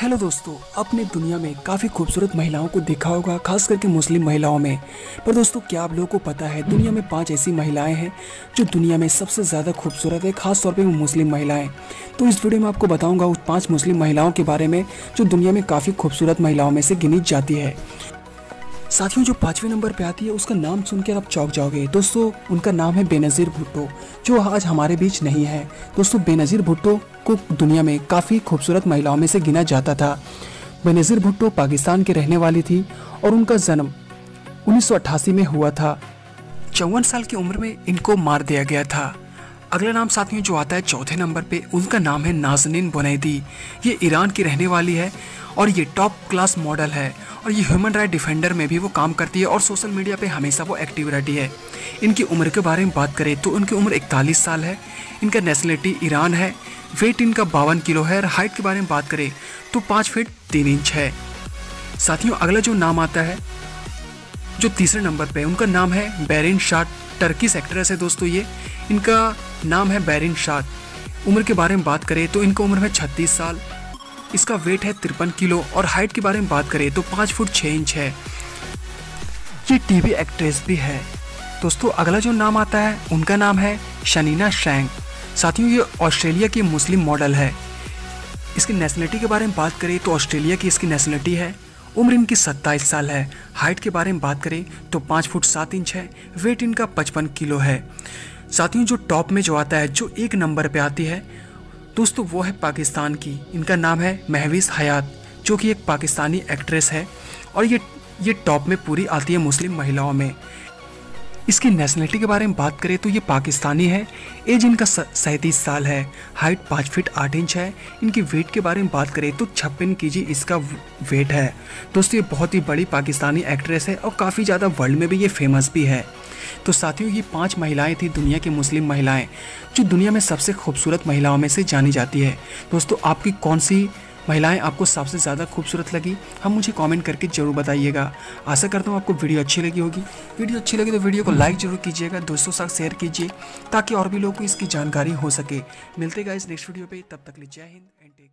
Hello दोस्तों अपने दुनिया में काफ़ी खूबसूरत महिलाओं को देखा होगा, खास करके मुस्लिम महिलाओं में। पर दोस्तों, क्या आप लोगों को पता है, दुनिया में पाँच ऐसी महिलाएँ हैं जो दुनिया में सबसे ज़्यादा खूबसूरत है, खास तौर पे वो मुस्लिम महिलाएँ। तो इस वीडियो में आपको बताऊँगा उस पाँच मुस्लिम महिलाओं के बारे में, जो दुनिया में काफ़ी खूबसूरत महिलाओं में से गिनी जाती है। साथियों, जो पाँचवें नंबर पे आती है, उसका नाम सुनकर आप चौक जाओगे। दोस्तों, उनका नाम है बेनज़ीर भुट्टो, जो आज हमारे बीच नहीं है। दोस्तों, बेनज़ीर भुट्टो को दुनिया में काफ़ी खूबसूरत महिलाओं में से गिना जाता था। बेनज़ीर भुट्टो पाकिस्तान के रहने वाली थी और उनका जन्म उन्नीस सौ अट्ठासी में हुआ था। चौवन साल की उम्र में इनको मार दिया गया था। अगला नाम, साथियों, जो आता है चौथे नंबर पे, उनका नाम है नाजनीन बुनैदी। ये ईरान की रहने वाली है और ये टॉप क्लास मॉडल है। और ये ह्यूमन राइट डिफेंडर में भी वो काम करती है और सोशल मीडिया पे हमेशा वो एक्टिव रहती है। इनकी उम्र के बारे में बात करें तो उनकी उम्र इकतालीस साल है। इनका नेशनलिटी ईरान है। वेट इनका बावन किलो है और हाइट के बारे में बात करें तो पाँच फीट तीन इंच है। साथियों, अगला जो नाम आता है, जो तीसरे नंबर पे उनका नाम है बैरिन शाह टर्किस एक्ट्रेस है दोस्तों ये। इनका नाम है बैरिन शाह उम्र के बारे में बात करें तो इनका उम्र है छत्तीस साल। इसका वेट है तिरपन किलो और हाइट के बारे में बात करें तो पाँच फुट छः इंच है। ये टीवी एक्ट्रेस भी है। दोस्तों, अगला जो नाम आता है, उनका नाम है शनीना शैंग। साथियों, ये ऑस्ट्रेलिया की मुस्लिम मॉडल है। इसकी नेशनलिटी के बारे में बात करें तो ऑस्ट्रेलिया की इसकी नेशनलिटी है। उम्र इनकी सत्ताईस साल है। हाइट के बारे में बात करें तो पाँच फुट सात इंच है। वेट इनका पचपन किलो है। साथियों, जो टॉप में जो आता है, जो एक नंबर पे आती है दोस्तों वो है पाकिस्तान की। इनका नाम है महवीस हयात, जो कि एक पाकिस्तानी एक्ट्रेस है और ये ये टॉप में पूरी आती है मुस्लिम महिलाओं में। इसकी नेशनलिटी के बारे में बात करें तो ये पाकिस्तानी है। एज इनका सैंतीस साल है। हाइट पाँच फीट आठ इंच है। इनकी वेट के बारे में बात करें तो छप्पन के जी इसका वेट है। दोस्तों, ये बहुत ही बड़ी पाकिस्तानी एक्ट्रेस है और काफ़ी ज़्यादा वर्ल्ड में भी ये फ़ेमस भी है। तो साथियों, ये पाँच महिलाएँ थी दुनिया की मुस्लिम महिलाएँ, जो दुनिया में सबसे खूबसूरत महिलाओं में से जानी जाती है। दोस्तों, आपकी कौन सी महिलाएँ आपको सबसे ज़्यादा खूबसूरत लगी? हम मुझे कमेंट करके ज़रूर बताइएगा। आशा करता हूँ आपको वीडियो अच्छी लगी होगी। वीडियो अच्छी लगी तो वीडियो को लाइक ज़रूर कीजिएगा, दोस्तों साथ शेयर कीजिए, ताकि और भी लोगों को इसकी जानकारी हो सके। मिलते गए इस नेक्स्ट वीडियो पे। तब तक लीजिए जय हिंद एंड टेक